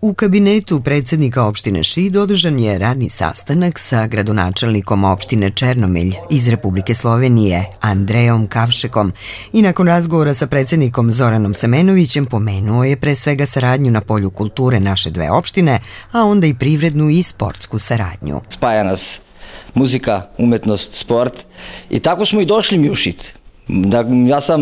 U kabinetu predsednika opštine Šid održan je radni sastanak sa gradonačelnikom opštine Černomelj iz Republike Slovenije, Andrejom Kavšekom i nakon razgovora sa predsednikom Zoranom Semenovićem pomenuo je pre svega saradnju na polju kulture naše dve opštine, a onda i privrednu i sportsku saradnju. Spaja nas muzika, umetnost, sport i tako smo i došli mi u Šid. Ja sam,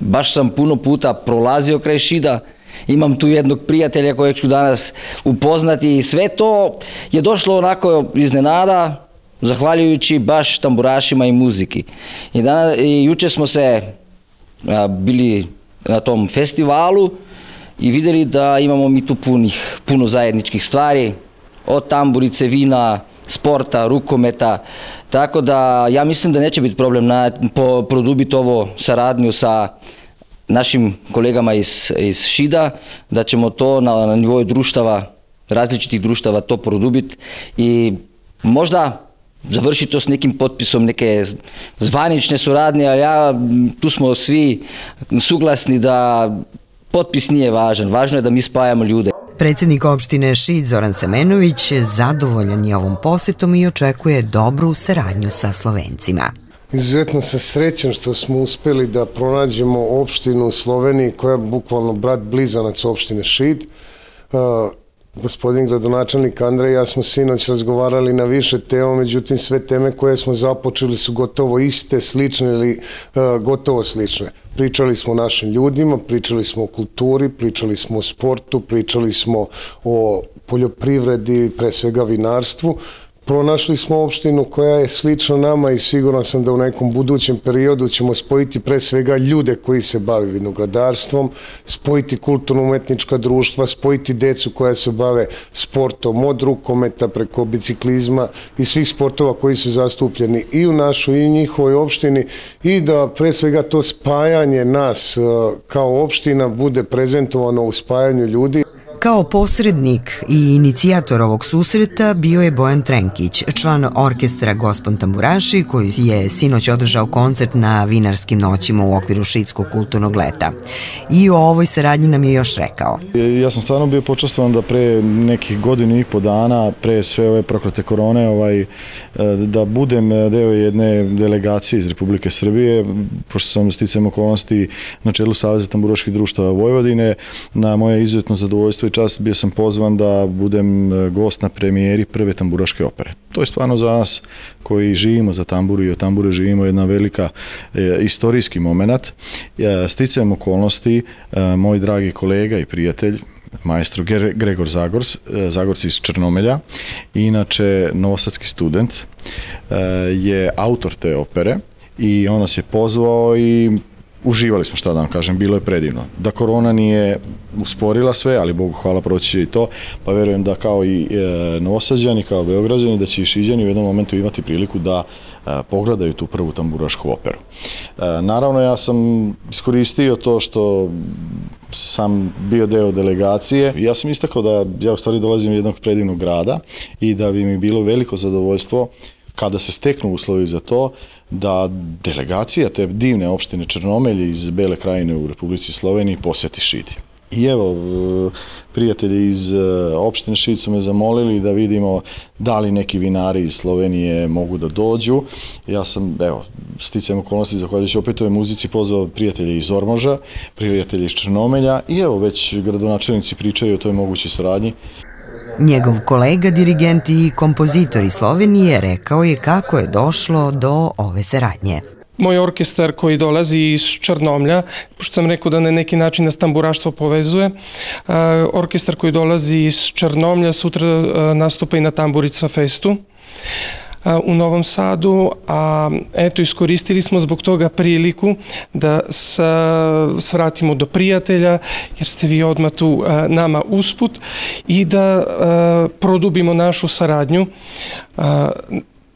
baš sam puno puta prolazio kraj Šida, imam tu jednog prijatelja kojeg ću danas upoznati i sve to je došlo onako iznenada, zahvaljujući baš tamburašima i muziki. I, danas, i juče smo se a, bili na tom festivalu i videli da imamo mi tu punih, puno zajedničkih stvari, od tamburice, vina, sporta, rukometa, tako da ja mislim da neće biti problem na, po, produbiti ovo saradnju sa našim kolegama iz, iz Šida, da ćemo to na, na nivou društava, različitih društava to produbiti i možda završi to s nekim potpisom neke zvanične suradnje, ali ja, tu smo svi suglasni da potpis nije važan, važno je da mi spajamo ljude. Predsednik opštine Šid Zoran Semenović zadovoljan je ovom posetom i očekuje dobru saradnju sa Slovencima. Izuzetno sam srećan što smo uspeli da pronađemo opštinu u Sloveniji koja je bukvalno brat blizanac opštine Šid. Uh, gospodin gradonačelnik Andrej i ja smo sinoć razgovarali na više tema, međutim sve teme koje smo započeli su gotovo iste, slične ili uh, gotovo slične. Pričali smo o našim ljudima, pričali smo o kulturi, pričali smo o sportu, pričali smo o poljoprivredi, pre svega vinarstvu. Pronašli smo opštinu koja je slična nama i siguran sam da u nekom budućem periodu ćemo spojiti pre svega ljude koji se bave vinogradarstvom, spojiti kulturno-umetnička društva, spojiti decu koja se bave sportom od rukometa preko biciklizma i svih sportova koji su zastupljeni i u našoj i njihovoj opštini i da pre svega to spajanje nas kao opština bude prezentovano u spajanju ljudi. Kao posrednik i inicijator ovog susreta bio je Bojan Trenkić, član orkestra Gospon Tamburaši koji je sinoć održao koncert na vinarskim noćima u okviru Šitskog kulturnog leta. I o ovoj saradnji nam je još rekao. Ja sam stvarno bio počastovan da pre nekih godinu i po dana, pre sve ove proklete korone, ovaj, da budem deo jedne delegacije iz Republike Srbije, pošto sam sticajem okolnosti na čelu Saveza tamburaških društava Vojvodine, na moje izuzetno zadovoljstvo čast bio sam pozvan da budem e, gost na premijeri prve tamburaške opere. To je stvarno za nas koji živimo za tamburu i o tamburu živimo jedna velika e, istorijski moment. E, sticajem okolnosti, e, moj dragi kolega i prijatelj, maestro Gregor Zagors, e, Zagorci iz Črnomelja, inače novosadski student, e, je autor te opere i on nas je pozvao i uživali smo, šta da vam kažem, bilo je predivno. Da korona nije usporila sve, ali Bogu hvala proći će i to, pa verujem da kao i e, novosađani, kao beograđani, da će i šiđani u jednom momentu imati priliku da e, pogledaju tu prvu tamburašku operu. E, naravno, ja sam iskoristio to što sam bio deo delegacije. Ja sam istakao da ja u stvari dolazim iz jednog predivnog grada i da bi mi bilo veliko zadovoljstvo kada se steknu uslovi za to, da delegacija te divne opštine Črnomelje iz Bele krajine u Republici Sloveniji posjeti Šidi. I evo, prijatelji iz e, opštine Šid su me zamolili da vidimo da li neki vinari iz Slovenije mogu da dođu. Ja sam, evo, sticajem okolnosti, zahvaljujući opet ove muzici, pozvao prijatelje iz Ormoža, prijatelje iz Črnomelja i evo, već gradonačelnici pričaju o toj mogućoj saradnji. Njegov kolega, dirigent i kompozitor iz Slovenije rekao je kako je došlo do ove saradnje. Moj orkestar koji dolazi iz Črnomlja, pošto sam rekao da na neki način nas tamburaštvo povezuje, orkestar koji dolazi iz Črnomlja sutra nastupa i na Tamburica festu u Novom Sadu, a eto iskoristili smo zbog toga priliku da svratimo do prijatelja, jer ste vi odmah tu nama usput i da produbimo našu saradnju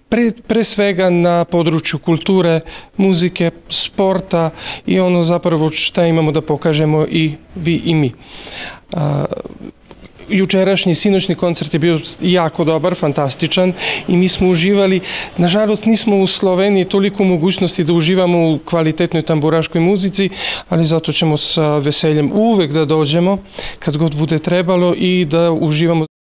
pre, pre svega na području kulture, muzike, sporta i ono zapravo šta imamo da pokažemo i vi i mi. Jučerašnji, sinoćni koncert je bio jako dobar, fantastičan i mi smo uživali. Nažalost, nismo u Sloveniji toliko mogućnosti da uživamo u kvalitetnoj tamburaškoj muzici, ali zato ćemo sa veseljem uvek da dođemo kad god bude trebalo i da uživamo